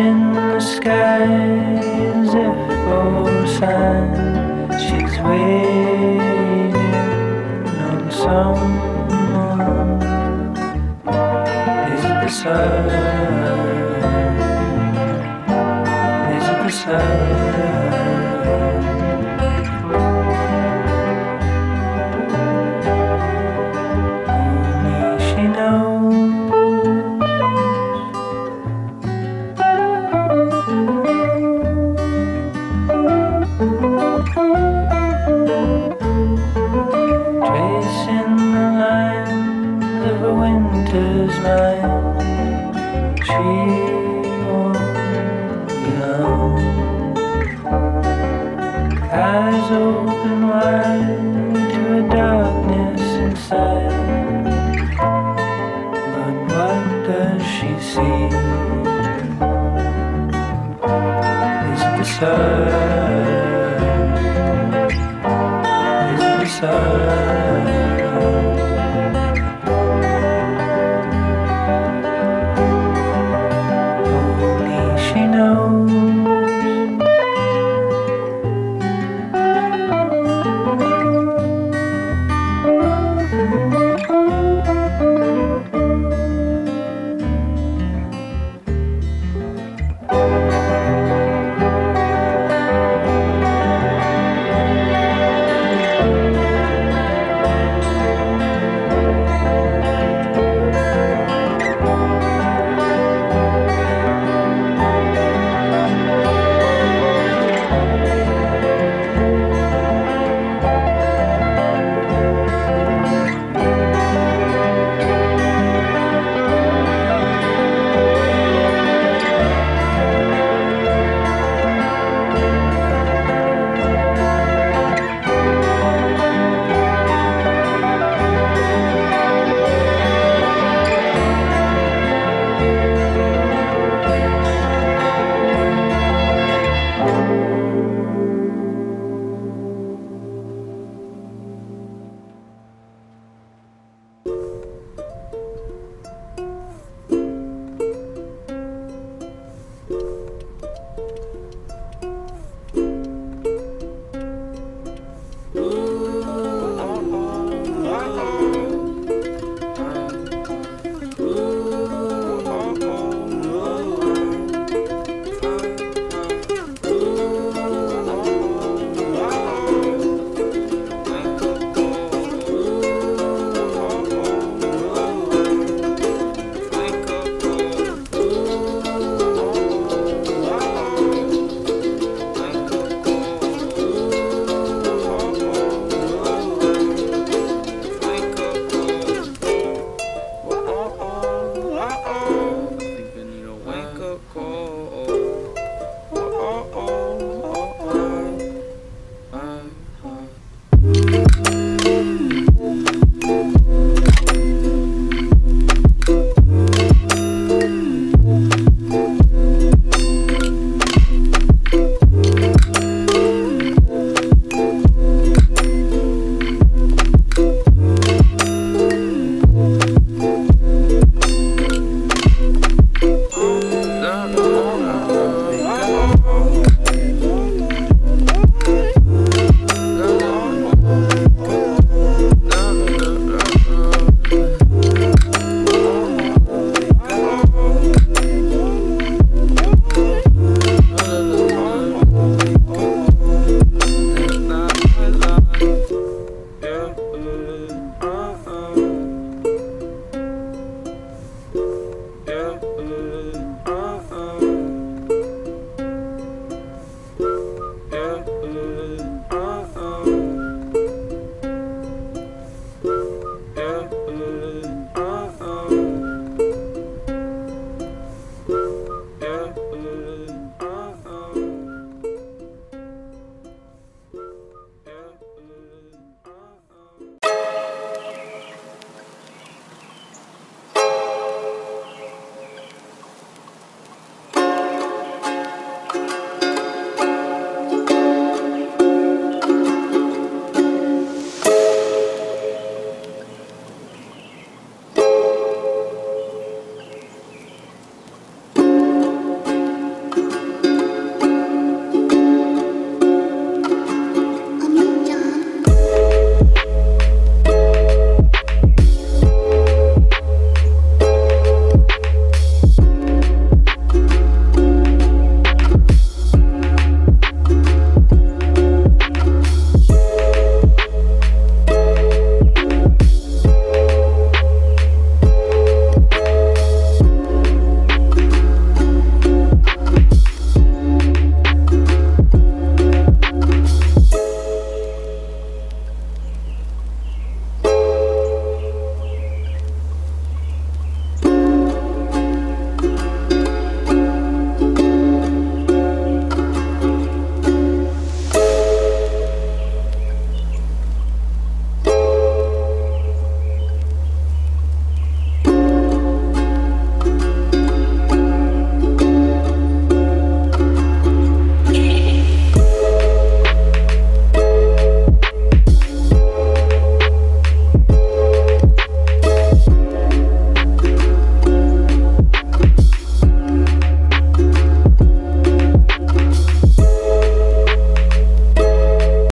searching the skies if for sign. She's waiting on someone. Is the sun? Does she see? Is the sun?